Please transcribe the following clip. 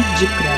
de.